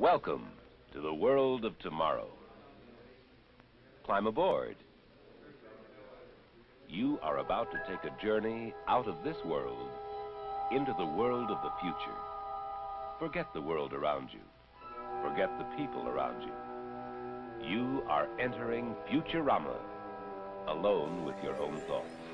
Welcome to the world of tomorrow. Climb aboard. You are about to take a journey out of this world into the world of the future. Forget the world around you. Forget the people around you. You are entering Futurama, alone with your own thoughts.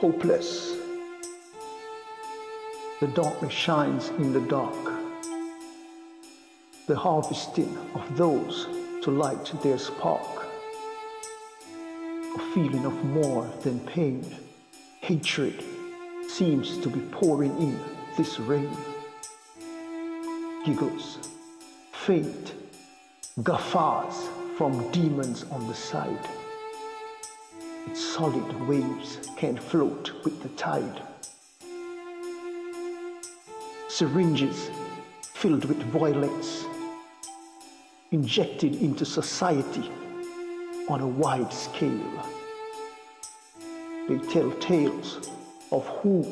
Hopeless. The darkness shines in the dark. The harvesting of those to light their spark. A feeling of more than pain, hatred seems to be pouring in this rain. Giggles, faint, guffaws from demons on the side solid waves can float with the tide. Syringes filled with violets injected into society on a wide scale. They tell tales of who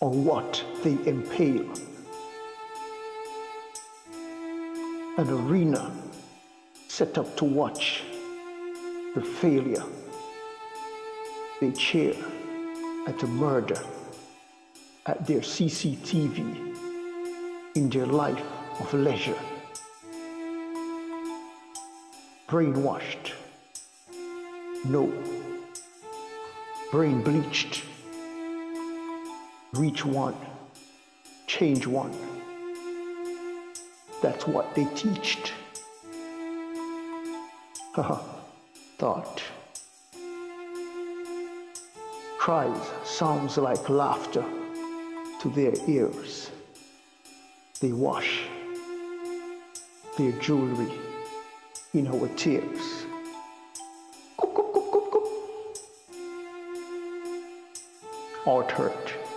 or what they impale. An arena set up to watch the failure they cheer at a murder at their CCTV in their life of leisure. Brainwashed. No. Brain bleached. Reach one. Change one. That's what they teached. Haha. Thought cries sounds like laughter to their ears. They wash their jewelry in our tears. Art hurt.